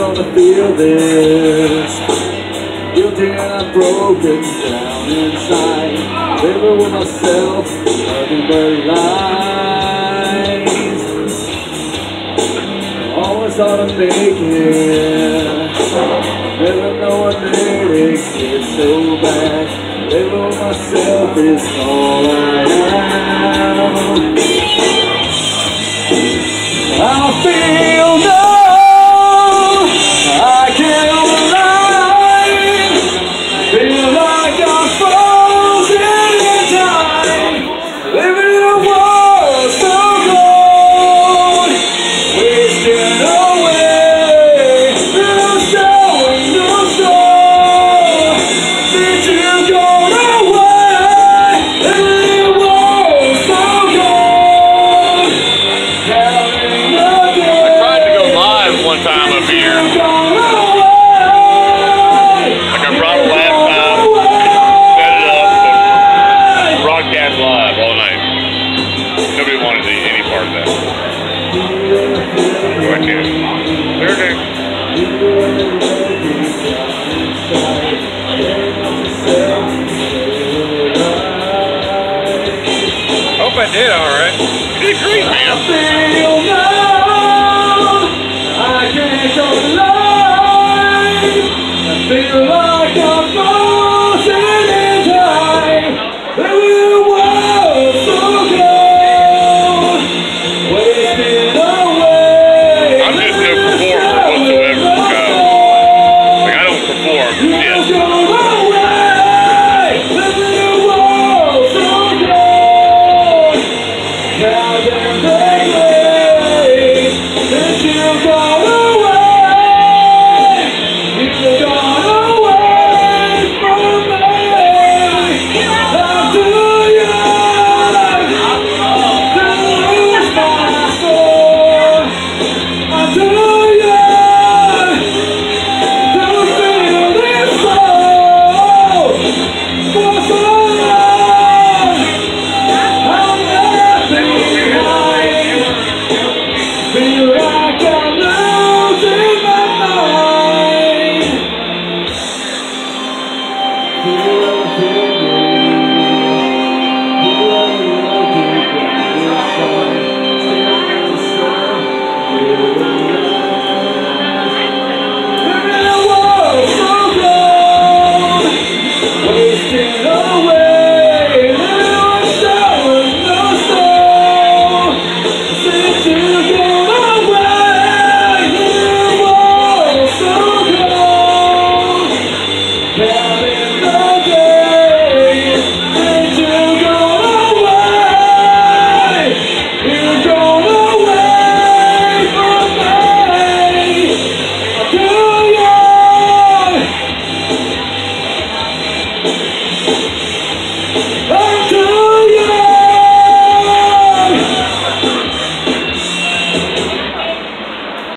wanna feel this. Guilty and I'm broken down inside. Living with myself, nothing but lies. Always thought I'd make it. Never know I made it get so bad. Living with myself is all I am. I feel Hope I did all right. You did great, man. Welcome.